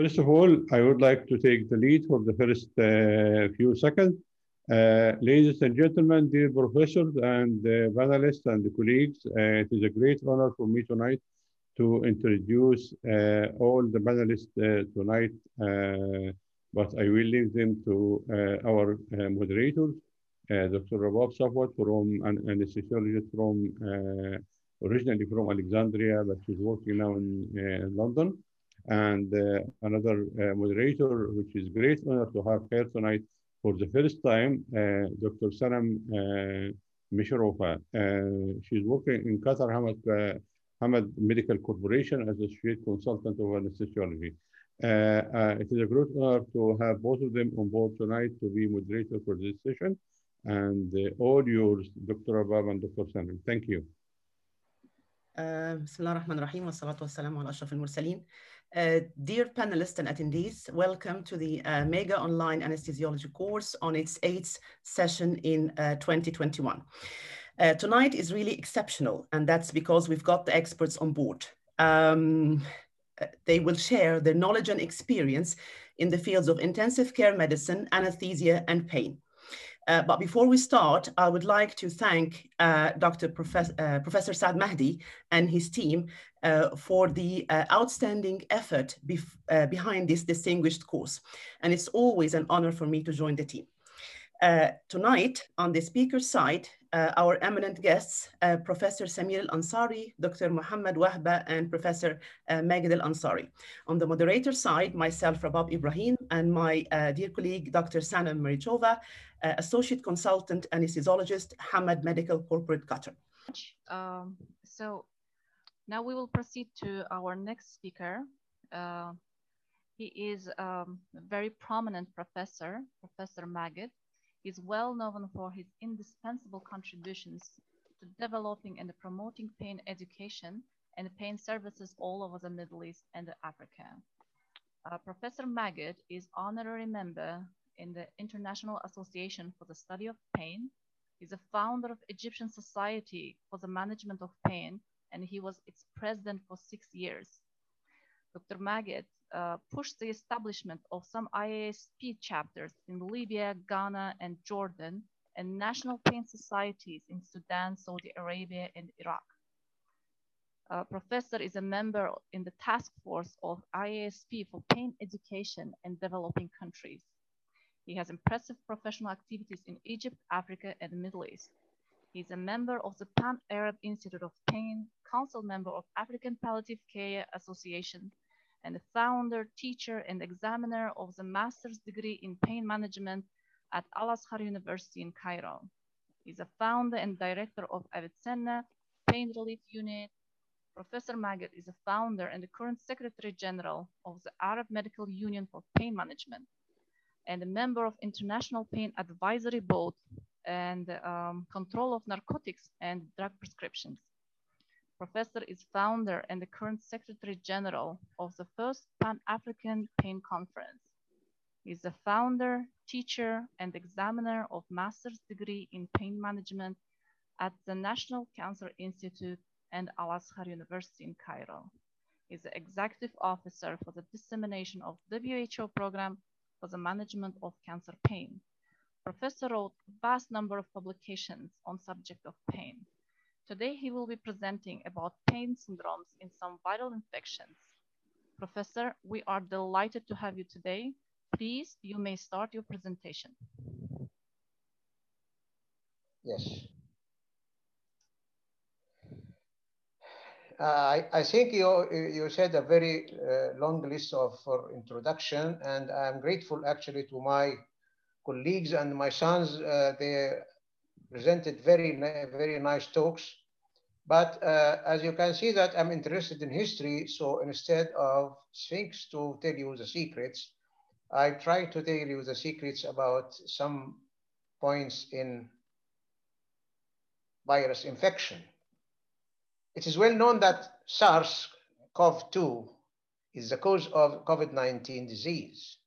First of all, I would like to take the lead for the first uh, few seconds. Uh, ladies and gentlemen, dear professors and uh, panelists and colleagues, uh, it is a great honor for me tonight to introduce uh, all the panelists uh, tonight, but I will leave them to our moderators, Dr. Rabab Safwat from an anesthesiologist from originally from Alexandria, but she's working now in London and uh, another uh, moderator, which is great honor to have here tonight for the first time, uh, Dr. Sanam uh, Mishrova. she's working in Qatar Hamad, Hamad Medical Corporation as associate consultant of anesthesiology. Uh, uh, it is a great honor to have both of them on board tonight to be moderator for this session. And uh, all yours, Dr. Rabab and Dr. Samuel. Thank you. بسم الله الرحمن الرحيم والصلاة والسلام uh, dear panelists and attendees, welcome to the uh, Mega Online Anesthesiology course on its eighth session in uh, 2021. Uh, tonight is really exceptional, and that's because we've got the experts on board. Um, uh, they will share their knowledge and experience in the fields of intensive care medicine, anesthesia, and pain. Uh, but before we start, I would like to thank uh, Dr. Professor, uh, Professor Saad Mahdi and his team uh, for the uh, outstanding effort uh, behind this distinguished course. And it's always an honor for me to join the team. tonight, on the speaker side, our eminent guests, Professor Samir Al-Ansari, Dr. Muhammad Wahba, and Professor Maged Elansary. On the moderator side, myself, Rabab Ibrahim, and my dear colleague, Dr. Sana Marichova, uh, associate consultant and anesthesiologist, Hamad Medical Corporate Qatar. Um, so now we will proceed to our next speaker. Uh, he is um, a very prominent professor, Professor Maged. He's well known for his indispensable contributions to developing and promoting pain education and pain services all over the Middle East and Africa. Uh, Professor Maged is honorary member in the International Association for the Study of Pain. He's a founder of Egyptian Society for the Management of Pain, and he was its president for six years. Dr. Maged uh, pushed the establishment of some IASP chapters in Libya, Ghana, and Jordan, and national pain societies in Sudan, Saudi Arabia, and Iraq. Uh, professor is a member in the task force of IASP for pain education in developing countries. He has impressive professional activities in Egypt, Africa, and the Middle East. He's a member of the Pan-Arab Institute of Pain, council member of African Palliative Care Association, and the founder, teacher, and examiner of the master's degree in pain management at Al-Azhar University in Cairo. He's a founder and director of Avicenna Pain Relief Unit. Professor Maged is a founder and the current Secretary General of the Arab Medical Union for Pain Management and a member of International Pain Advisory Board and um, control of narcotics and drug prescriptions. Professor is founder and the current Secretary General of the first Pan-African Pain Conference. He's the founder, teacher, and examiner of master's degree in pain management at the National Cancer Institute and Al-Azhar University in Cairo. He's the executive officer for the dissemination of WHO program for the management of cancer pain. Professor wrote a vast number of publications on subject of pain. Today, he will be presenting about pain syndromes in some viral infections. Professor, we are delighted to have you today. Please, you may start your presentation. Yes. Uh, I, I, think you, you said a very uh, long list of for introduction, and I'm grateful actually to my colleagues and my sons. Uh, they presented very, very nice talks. But uh, as you can see that I'm interested in history, so instead of Sphinx to tell you the secrets, I try to tell you the secrets about some points in virus infection. It is well known that SARS-CoV-2 is the cause of COVID-19 disease.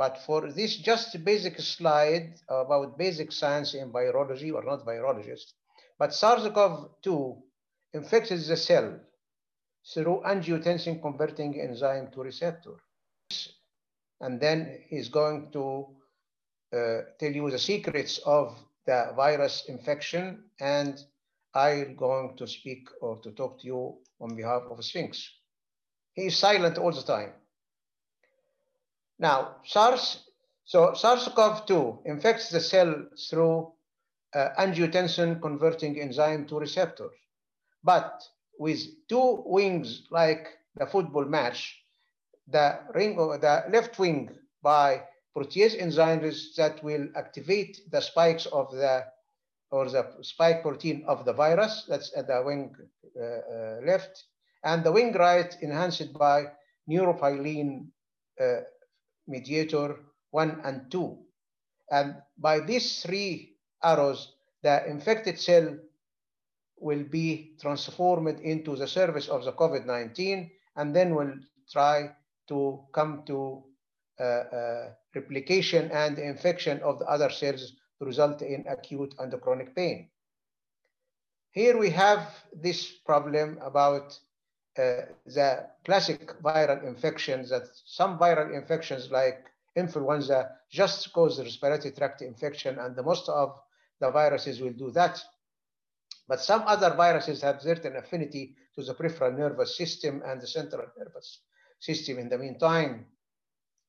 But for this just basic slide about basic science in virology, or not virologist, but SARS-CoV-2 infects the cell through angiotensin converting enzyme to receptor. and then he's going to uh, tell you the secrets of the virus infection, and I'm going to speak or to talk to you on behalf of Sphinx. He is silent all the time. Now, SARS, so SARS-CoV-2 infects the cell through uh, angiotensin converting enzyme 2 receptors. But with two wings like the football match, the ring the left wing by protease enzymes that will activate the spikes of the or the spike protein of the virus that's at the wing uh, uh, left and the wing right enhanced by neuropilin uh, mediator 1 and 2 and by these three arrows the infected cell will be transformed into the service of the COVID-19 and then will try to come to uh, uh, replication and infection of the other cells to result in acute and chronic pain. Here we have this problem about Uh, the classic viral infections that some viral infections like influenza just cause the respiratory tract infection and the most of the viruses will do that. But some other viruses have certain affinity to the peripheral nervous system and the central nervous system in the meantime,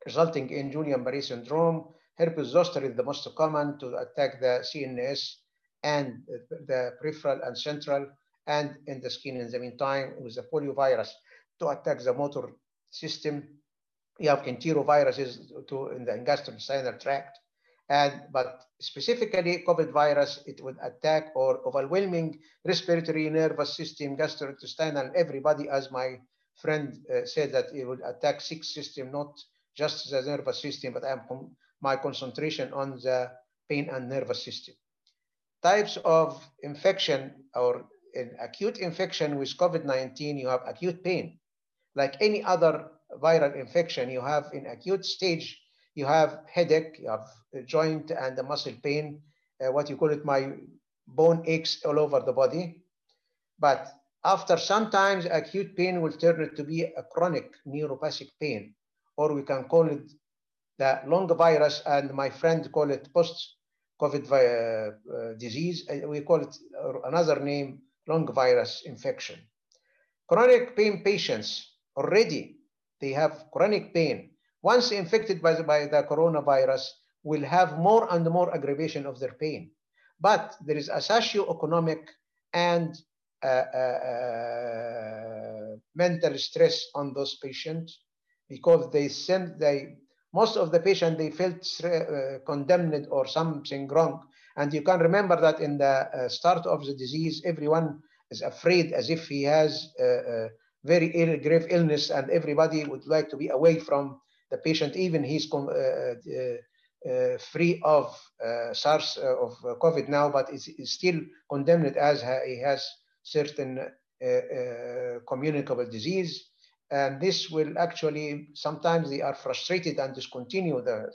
resulting in Guillain-Barré syndrome. Herpes zoster is the most common to attack the CNS and the peripheral and central and in the skin in the meantime with the poliovirus to attack the motor system. You have enteroviruses to in the gastrointestinal tract. And, but specifically COVID virus, it would attack or overwhelming respiratory nervous system, gastrointestinal, everybody, as my friend uh, said that it would attack six system, not just the nervous system, but I'm my concentration on the pain and nervous system. Types of infection or in acute infection with COVID-19, you have acute pain. Like any other viral infection, you have in acute stage, you have headache, you have joint and the muscle pain, uh, what you call it, my bone aches all over the body. But after sometimes acute pain will turn it to be a chronic neuropathic pain, or we can call it the long virus, and my friend call it post-COVID uh, uh, disease. We call it another name, lung virus infection. Chronic pain patients already, they have chronic pain. Once infected by the, by the coronavirus, will have more and more aggravation of their pain. But there is a socioeconomic and uh, uh, uh, mental stress on those patients because they send they most of the patient they felt uh, condemned or something wrong and you can remember that in the uh, start of the disease everyone is afraid as if he has a very Ill, grave illness and everybody would like to be away from the patient even he's uh, free of SARS of COVID now but is, still condemned as he has certain uh, uh, communicable disease. And this will actually, sometimes they are frustrated and discontinue the,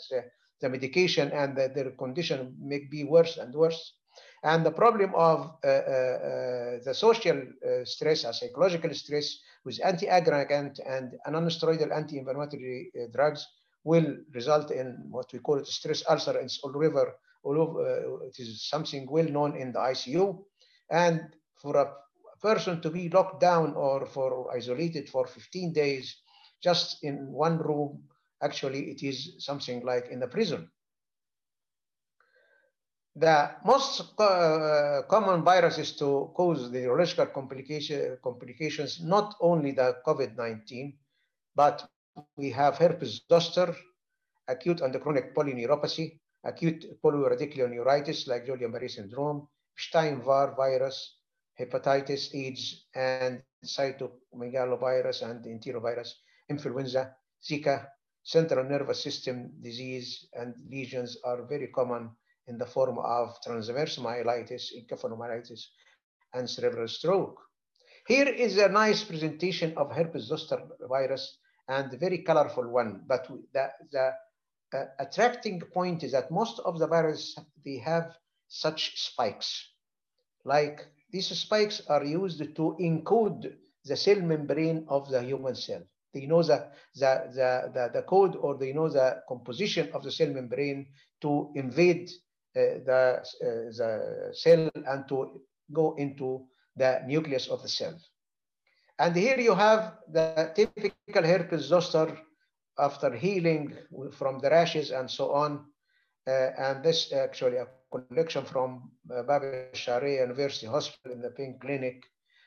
the medication and the, their condition may be worse and worse. And the problem of uh, uh, the social uh, stress, or psychological stress with anti-aggregant and non-steroidal anti-inflammatory drugs will result in what we call it stress ulcer. It's all over, all over it is something well known in the ICU. And for a person to be locked down or for isolated for 15 days just in one room, actually it is something like in the prison. The most uh, common viruses to cause the neurological complication, complications, not only the COVID-19, but we have herpes zoster, acute and chronic polyneuropathy, acute polyradiculoneuritis like Guillain-Barré syndrome, Epstein-Barr virus, hepatitis, AIDS, and cytomegalovirus and enterovirus, influenza, Zika, central nervous system disease, and lesions are very common in the form of transverse myelitis, encephalomyelitis, and cerebral stroke. Here is a nice presentation of herpes zoster virus and very colorful one, but the, the uh, attracting point is that most of the viruses, they have such spikes, like these spikes are used to encode the cell membrane of the human cell. They know the, the, the, the, the code or they know the composition of the cell membrane to invade uh, the, uh, the cell and to go into the nucleus of the cell. And here you have the typical herpes zoster after healing from the rashes and so on. Uh, and this actually a collection from uh, Babi Sharia University Hospital in the Pink Clinic.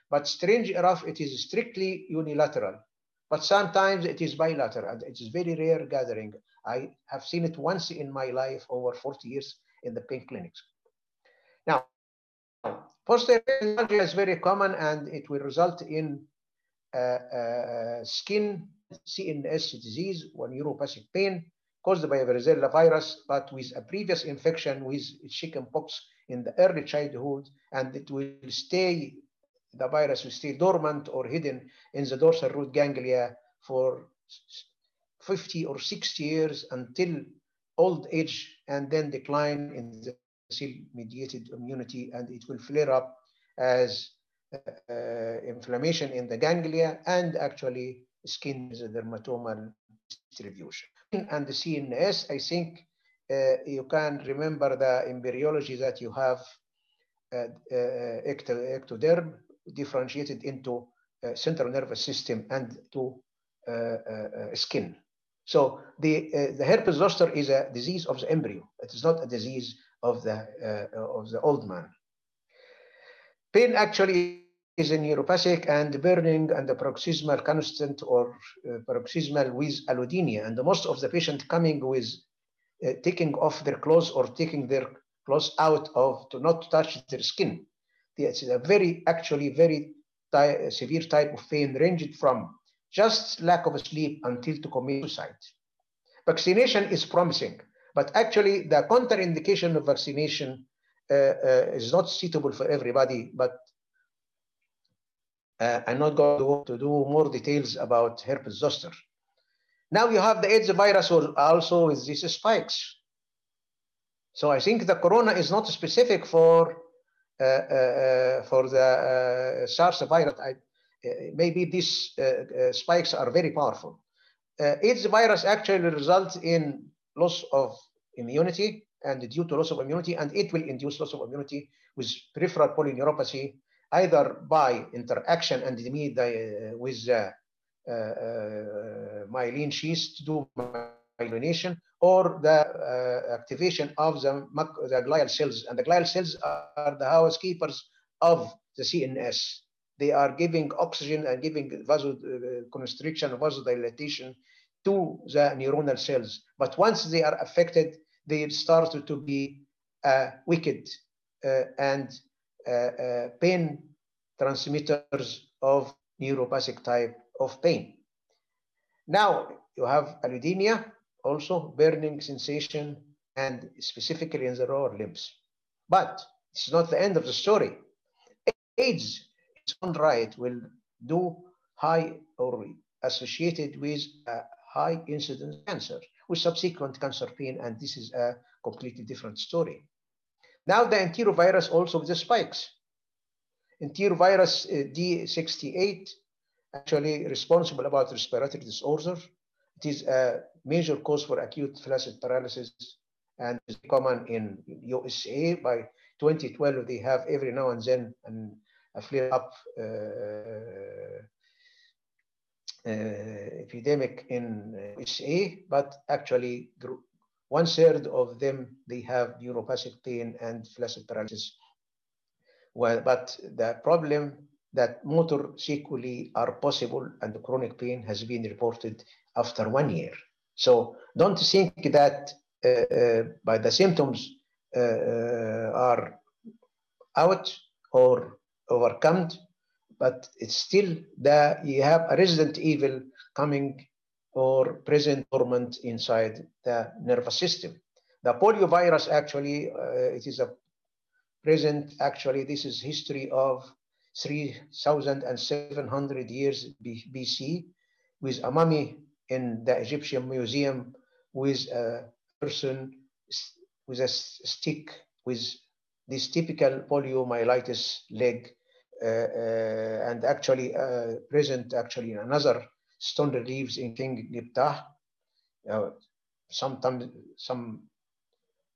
But strange enough, it is strictly unilateral. But sometimes it is bilateral it is very rare gathering. I have seen it once in my life over 40 years in the Pink Clinics. Now, posterior is very common and it will result in uh, uh, skin CNS disease or neuropathic pain caused by a varicella virus, but with a previous infection with chickenpox in the early childhood, and it will stay, the virus will stay dormant or hidden in the dorsal root ganglia for 50 or 60 years until old age, and then decline in the cell-mediated immunity, and it will flare up as uh, inflammation in the ganglia and actually skin dermatomal distribution. And the CNS, I think uh, you can remember the embryology that you have uh, uh, ectoderm differentiated into uh, central nervous system and to uh, uh, skin. So the, the herpes zoster is a disease of the embryo. It is not a disease of the, of the old man. Pain actually is a neuropathic and burning and the paroxysmal constant or uh, paroxysmal with allodynia. And most of the patient coming with uh, taking off their clothes or taking their clothes out of to not touch their skin. It's a very, actually very ty severe type of pain ranged from just lack of sleep until to commit suicide. Vaccination is promising, but actually the contraindication of vaccination uh, uh, is not suitable for everybody, but uh, I'm not going to do more details about herpes zoster. Now you have the AIDS virus also with these spikes. So I think the corona is not specific for uh, uh, for the uh, SARS virus. I, uh, maybe these uh, spikes are very powerful. AIDS virus actually results in loss of immunity and due to loss of immunity, and it will induce loss of immunity with peripheral polyneuropathy either by interaction and uh, with uh, uh, myelin sheaths to do myelination or the uh, activation of the, the glial cells. And the glial cells are the housekeepers of the CNS. They are giving oxygen and giving vasoconstriction, vasodilatation to the neuronal cells. But once they are affected, they start to be uh, wicked uh, and uh, uh, pain transmitters of neuropathic type of pain. Now you have allodynia, also burning sensation, and specifically in the lower limbs. But it's not the end of the story. AIDS, its own right, will do high or associated with high incidence cancer with subsequent cancer pain, and this is a completely different story. Now the enterovirus also with the spikes. Enterovirus uh, D68 actually responsible about respiratory disorder. It is a major cause for acute flaccid paralysis and is common in USA. By 2012, they have every now and then an, a flare up uh, uh, epidemic in USA, but actually one third of them, they have neuropathic pain and flaccid paralysis. Well, but the problem that motor sequelae are possible and the chronic pain has been reported after one year. So don't think that uh, uh, by the symptoms uh, are out or overcome, but it's still that you have a resident evil coming or present dormant inside the nervous system. The poliovirus actually, uh, it is a present, actually, this is history of 3,700 years BC with a mummy in the Egyptian museum with a person with a stick with this typical poliomyelitis leg uh, uh, and actually uh, present actually in another stone reliefs in King Siptah. Uh, sometimes some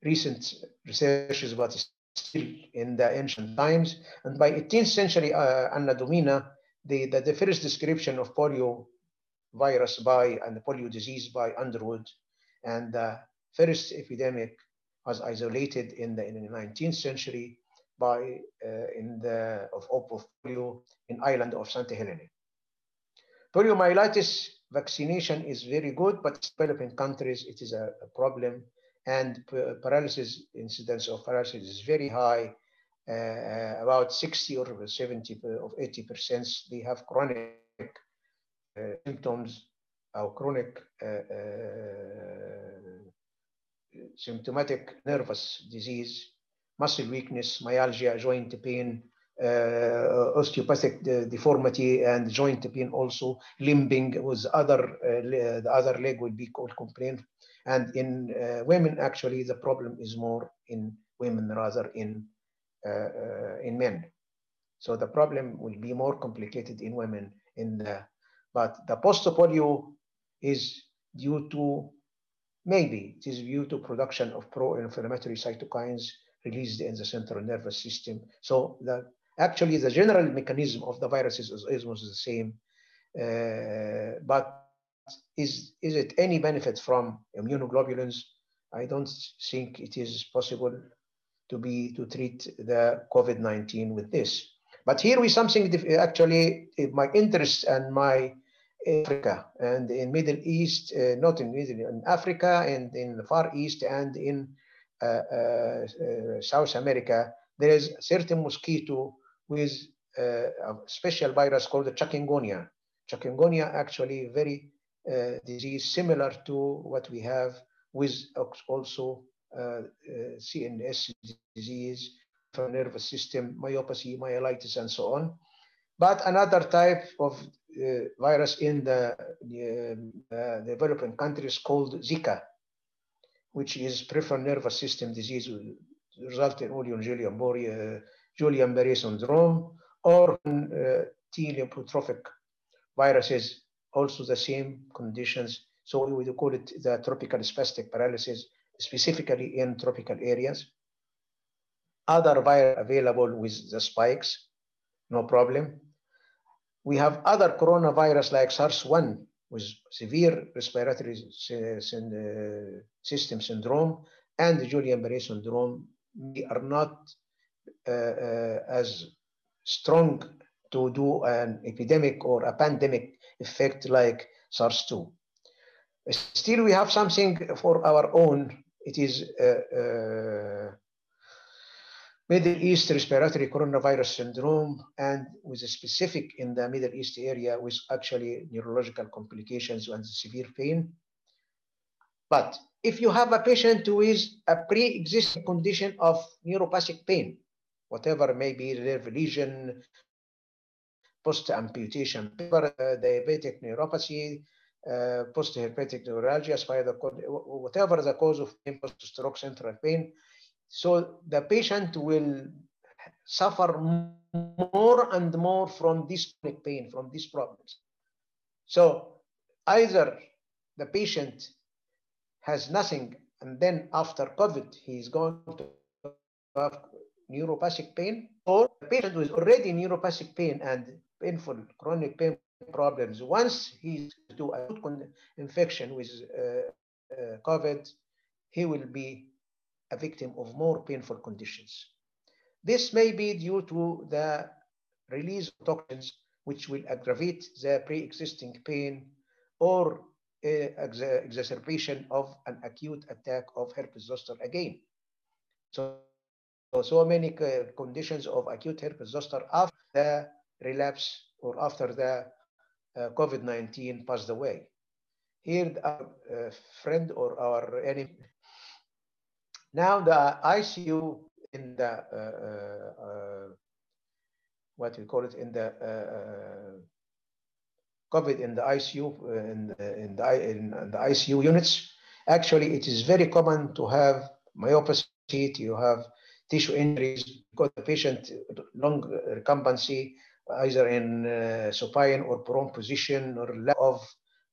recent researches about still in the ancient times. And by 18th century uh, Anno Domini, the, the, the, first description of polio virus by and polio disease by Underwood and the first epidemic was isolated in the, in the 19th century by uh, in the of, of polio in island of Santa Helena. Poliomyelitis vaccination is very good, but developing countries it is a, a problem, and paralysis incidence of paralysis is very high. Uh, about 60 or 70 or 80 percent they have chronic uh, symptoms or chronic uh, uh, symptomatic nervous disease, muscle weakness, myalgia, joint pain, uh, osteopathic de deformity and joint pain also, limbing with other, uh, the other leg will be called complaint. And in uh, women, actually, the problem is more in women rather in, in men. So the problem will be more complicated in women in the, but the post-polio is due to Maybe it is due to production of pro-inflammatory cytokines released in the central nervous system. So the, actually the general mechanism of the viruses is, almost the same. Uh, but is, is it any benefit from immunoglobulins? I don't think it is possible to be to treat the COVID-19 with this. But here we something actually my interest and my Africa and in Middle East, uh, not in Middle in Africa and in the Far East and in uh, uh, uh South America, there is certain mosquito with uh, a special virus called the chikungunya. Chikungunya actually very uh, disease similar to what we have with also CNS disease, for nervous system, myopathy, myelitis, and so on. But another type of virus in the, uh, developing countries called Zika, which is peripheral nervous system disease resulting only in Guillain-Barré, uh, Guillain-Barré syndrome or uh, T lymphotropic viruses, also the same conditions. So we would call it the tropical spastic paralysis, specifically in tropical areas. Other virus available with the spikes, no problem. We have other coronavirus like SARS-1 with severe respiratory system syndrome and the Guillain-Barré syndrome we are not uh, uh, as strong to do an epidemic or a pandemic effect like SARS-2. Still, we have something for our own. It is uh, uh Middle East respiratory coronavirus syndrome, and with a specific in the Middle East area with actually neurological complications and severe pain. But if you have a patient is a pre-existing condition of neuropathic pain, whatever may be nerve lesion, post-amputation, diabetic neuropathy, uh, post-herpetic neuralgia, whatever the cause of pain, post-stroke central pain, so the patient will suffer more and more from this chronic pain, from these problems. So either the patient has nothing and then after COVID, he is going to have neuropathic pain, or the patient with already neuropathic pain and painful chronic pain problems, once he's to acute infection with uh, uh, COVID, he will be a victim of more painful conditions. This may be due to the release of toxins which will aggravate the pre-existing pain or ex exacerbation of an acute attack of herpes zoster again. So, so many conditions of acute herpes zoster after the relapse or after the uh, COVID-19 passed away. Here, our uh, friend or our enemy now the ICU in the uh, uh, uh, what we call it in the COVID in the ICU in the, in the in the ICU units. Actually, it is very common to have myopathy, You have tissue injuries because the patient long recumbency either in uh, supine or prone position or lack of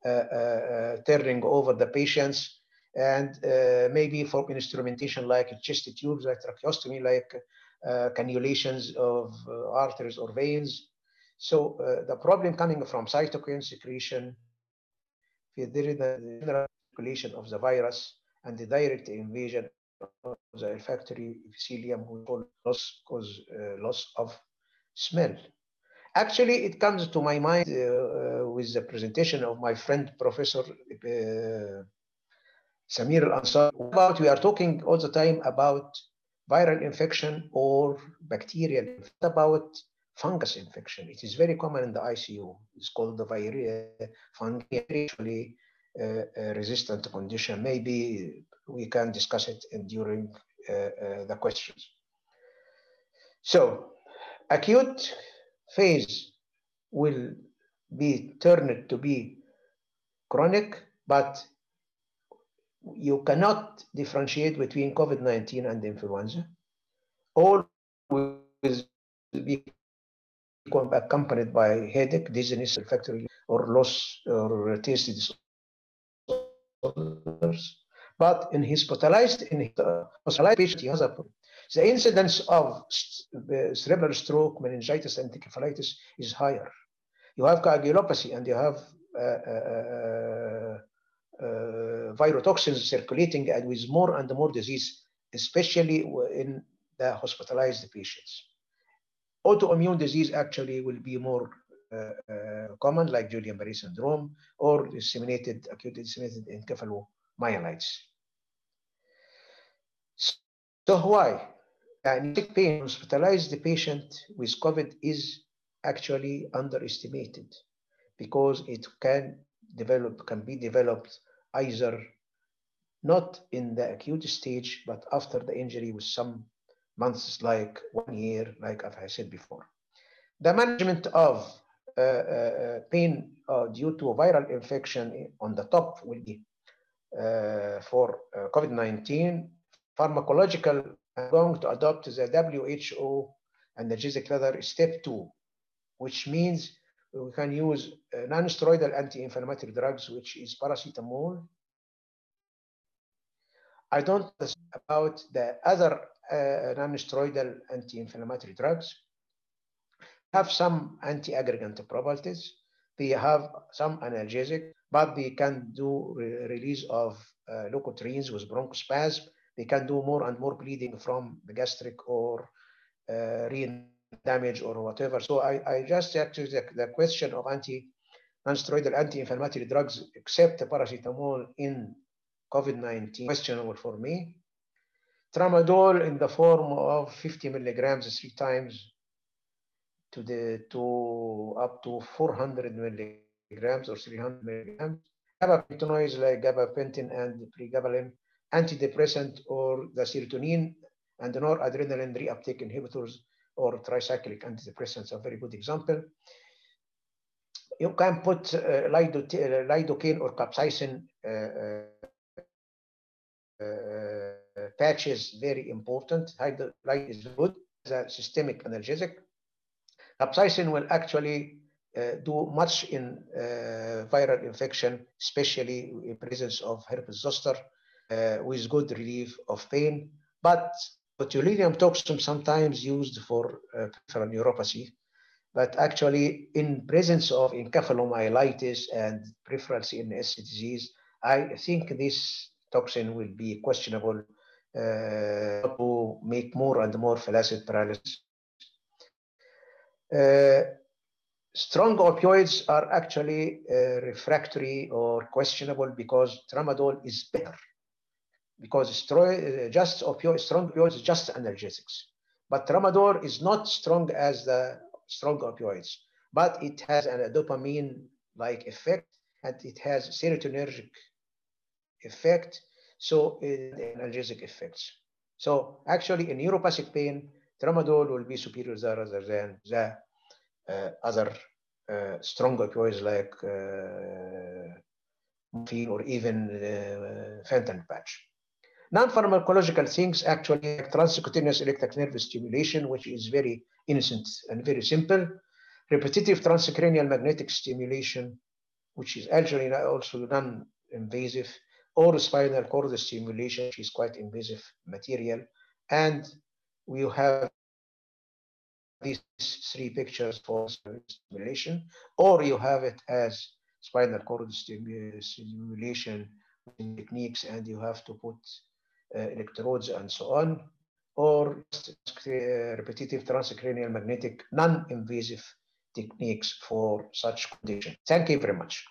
uh, uh, turning over the patients and maybe for instrumentation like chest tubes, like tracheostomy, like cannulations of arteries or veins. So the problem coming from cytokine secretion, there is the general circulation of the virus and the direct invasion of the olfactory epithelium will loss, cause uh, loss of smell. Actually, it comes to my mind uh, uh, with the presentation of my friend, Professor uh, Samir Al-Ansar, about we are talking all the time about viral infection or bacterial, about fungus infection. It is very common in the ICU. It's called the viral fungi, actually uh, resistant condition. Maybe we can discuss it during uh, uh, the questions. So acute phase will be turned to be chronic, but you cannot differentiate between COVID-19 and influenza. All will be accompanied by headache, dizziness, olfactory, or loss or taste disorders. But in hospitalized, in uh, hospitalized patient, he has a the incidence of cerebral stroke, meningitis, and encephalitis is higher. You have coagulopathy and you have uh, uh, uh, virotoxins circulating and with more and more disease, especially in the hospitalized patients. Autoimmune disease actually will be more uh, uh, common, like Guillain-Barré syndrome or disseminated, acute disseminated encephalomyelitis. So why? Anesthetic pain, hospitalize the patient with COVID is actually underestimated because it can develop, can be developed either not in the acute stage, but after the injury with some months, like one year, like I said before. The management of uh, uh, pain uh, due to viral infection on the top will be uh, for uh, COVID-19, pharmacological I'm going to adopt the WHO analgesic ladder step two, which means we can use uh, non-steroidal anti-inflammatory drugs, which is paracetamol. I don't about the other uh, non-steroidal anti-inflammatory drugs. Have some anti-aggregant properties. They have some analgesic, but they can do re release of uh, leukotrienes with bronchospasm they can do more and more bleeding from the gastric or uh, renal damage or whatever. So I, I just actually the, the question of anti non-steroidal anti-inflammatory drugs except paracetamol in COVID-19 questionable for me. Tramadol in the form of 50 milligrams three times to the to up to 400 milligrams or 300 milligrams. Gabapentinoids like gabapentin and pregabalin antidepressant or the serotonin and noradrenaline reuptake inhibitors or tricyclic antidepressants are a very good example. You can put uh, lidocaine or capsaicin uh, uh, patches, very important. Light is good as a systemic analgesic. Capsaicin will actually uh, do much in uh, viral infection, especially in presence of herpes zoster uh, with good relief of pain. But botulinum toxin sometimes used for uh, peripheral neuropathy, but actually in presence of encephalomyelitis and peripheral CNS disease, I think this toxin will be questionable uh, to make more and more flaccid paralysis. Uh, strong opioids are actually uh, refractory or questionable because tramadol is better because steroid, just opioid, strong opioids is just analgesics. But tramadol is not strong as the strong opioids, but it has a dopamine-like effect and it has serotonergic effect, so analgesic effects. So actually in neuropathic pain, tramadol will be superior than the uh, other uh, strong opioids like uh, morphine or even uh, fentanyl patch. Non-pharmacological things actually like transcutaneous electric nerve stimulation, which is very innocent and very simple. Repetitive transcranial magnetic stimulation, which is actually also non-invasive, or spinal cord stimulation, which is quite invasive material. And we have these three pictures for stimulation, or you have it as spinal cord stimulation techniques, and you have to put electrodes and so on, or repetitive transcranial magnetic non-invasive techniques for such condition. Thank you very much.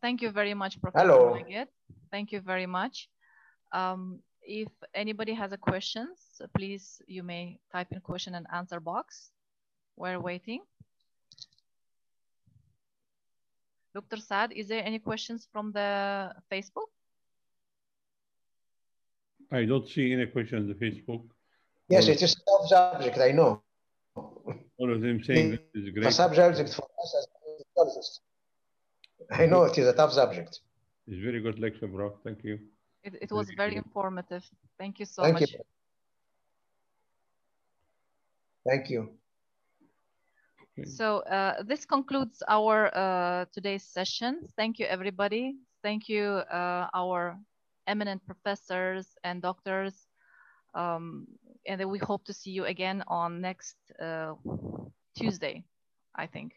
Thank you very much, Professor Hello. Maged. Thank you very much. Um, if anybody has a questions, please, you may type in question and answer box. We're waiting. Dr. Saad, is there any questions from the Facebook? I don't see any questions on the Facebook. Yes, All- it is a tough subject, I know. All of them saying this is A great. subject for us as physiologists. I know it is a tough subject. It's very good lecture, bro. Thank you. It, it was Very very informative. Thank you so Thank much. you. Thank you. Okay. So uh, this concludes our uh, today's session. Thank you, everybody. Thank you, uh, our eminent professors and doctors. Um, and then we hope to see you again on next uh, Tuesday, I think.